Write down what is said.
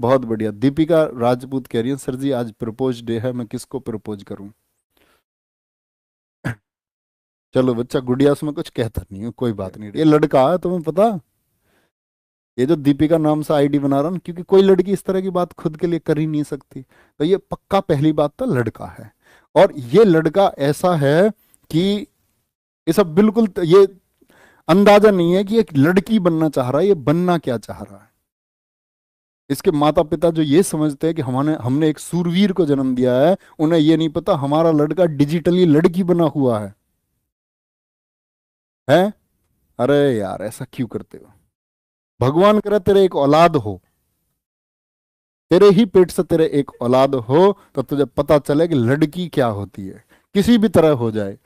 बहुत बढ़िया। दीपिका राजपूत कह रही है, सर जी, आज प्रपोज डे है, मैं किसको प्रपोज करूँ? चलो बच्चा गुड़िया उसमें कुछ कहता नहीं है, कोई बात नहीं। ये लड़का है तुम्हें पता? ये जो दीपिका नाम से आईडी बना रहा ना, क्योंकि कोई लड़की इस तरह की बात खुद के लिए कर ही नहीं सकती। तो ये पक्का पहली बात तो लड़का है। और ये लड़का ऐसा है कि ये सब बिल्कुल ये अंदाज़ा नहीं है कि एक लड़की बनना चाह रहा है, ये बनना क्या चाह रहा है। इसके माता पिता जो ये समझते हैं कि हमारे, हमने एक सूरवीर को जन्म दिया है, उन्हें ये नहीं पता हमारा लड़का डिजिटली लड़की बना हुआ है। हैं? अरे यार, ऐसा क्यों करते हो? भगवान करे तेरे एक औलाद हो। तेरे ही पेट से तेरे एक औलाद हो तो तुझे पता चले कि लड़की क्या होती है। किसी भी तरह हो जाए।